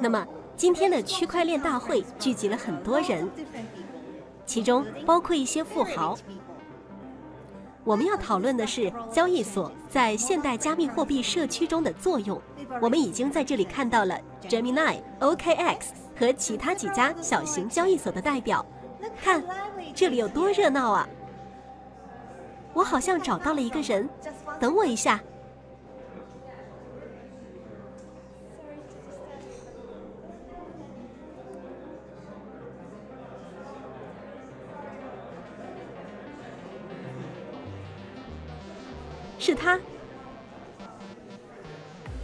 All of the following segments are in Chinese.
那么今天的区块链大会聚集了很多人，其中包括一些富豪。我们要讨论的是交易所在现代加密货币社区中的作用。我们已经在这里看到了 Gemini、OKX 和其他几家小型交易所的代表。看，这里有多热闹啊！我好像找到了一个人，等我一下。是他。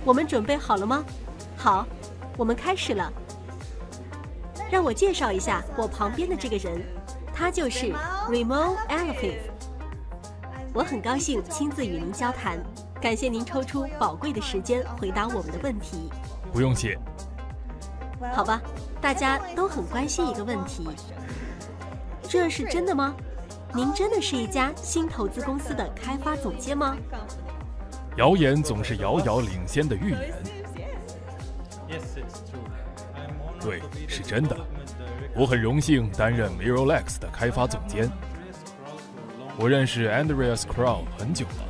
我们准备好了吗？好，我们开始了。让我介绍一下我旁边的这个人，他就是 Remo Alfie。我很高兴亲自与您交谈，感谢您抽出宝贵的时间回答我们的问题。不用谢。好吧，大家都很关心一个问题，这是真的吗？您真的是一家新投资公司的开发总监吗？谣言总是遥遥领先的预言。对，是真的。我很荣幸担任 Mirrorlex 的开发总监。我认识 Andreas Crow 很久了，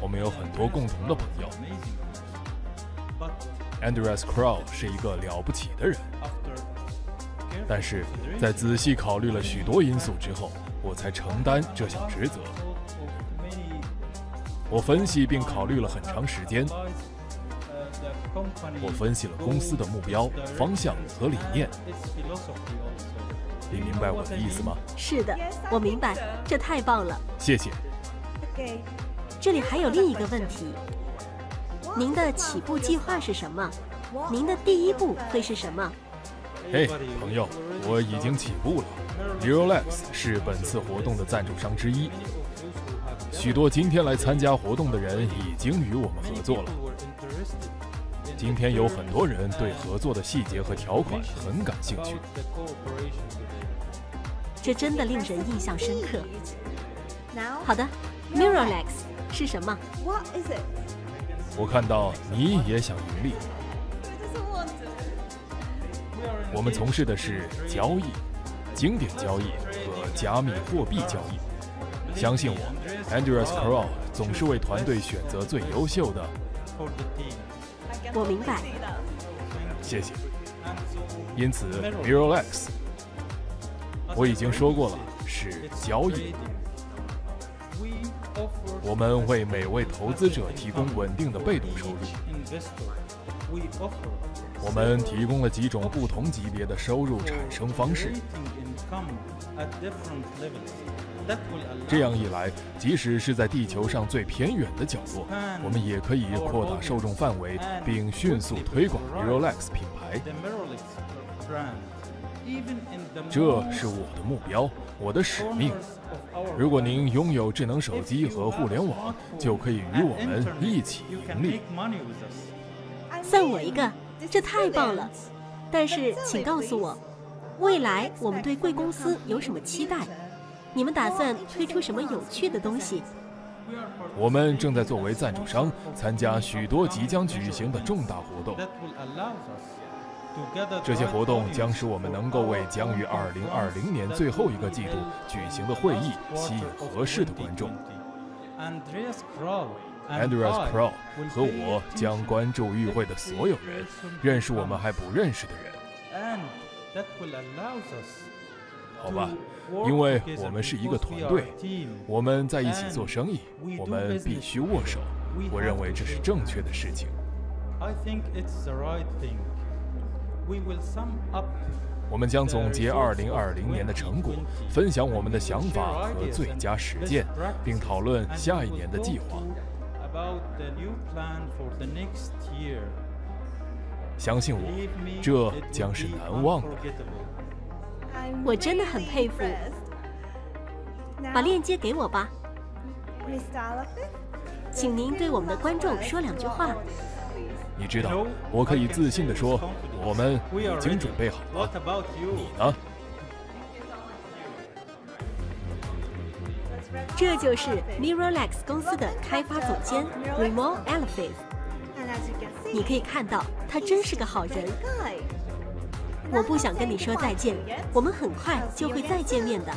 我们有很多共同的朋友。Andreas Crow 是一个了不起的人，但是在仔细考虑了许多因素之后。我才承担这项职责。我分析并考虑了很长时间。我分析了公司的目标、方向和理念。你明白我的意思吗？是的，我明白。这太棒了。谢谢。这里还有另一个问题：您的起步计划是什么？您的第一步会是什么？嘿，朋友，我已经起步了。Eurolabs 是本次活动的赞助商之一。许多今天来参加活动的人已经与我们合作了。今天有很多人对合作的细节和条款很感兴趣。这真的令人印象深刻。好的，Mirrorlex 是什么？我看到你也想盈利。我们从事的是交易。经典交易和加密货币交易，相信我，Andreas Crow 总是为团队选择最优秀的。我明白。谢谢。因此，Mirrorlex，我已经说过了，是交易。我们为每位投资者提供稳定的被动收入。我们提供了几种不同级别的收入产生方式。这样一来，即使是在地球上最偏远的角落，我们也可以扩大受众范围，并迅速推广 m i r o l e x 品牌。这是我的目标，我的使命。如果您拥有智能手机和互联网，就可以与我们一起盈利。算我一个，这太棒了！但是，请告诉我。未来我们对贵公司有什么期待？你们打算推出什么有趣的东西？我们正在作为赞助商参加许多即将举行的重大活动。这些活动将使我们能够为将于2020年最后一个季度举行的会议吸引合适的观众。Andreas Crow 和我将关注与会的所有人，认识我们还不认识的人。好吧，因为我们是一个团队，我们在一起做生意，我们必须握手。我认为这是正确的事情。我们将总结2020年的成果，分享我们的想法和最佳实践，并讨论下一年的计划。相信我，这将是难忘的。我真的很佩服。把链接给我吧。请您对我们的观众说两句话。你知道，我可以自信地说，我们已经准备好了。你呢？这就是 Mirrorlex 公司的开发总监 Remo Alfie。你可以看到他真是个好人。我不想跟你说再见，我们很快就会再见面的。